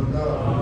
的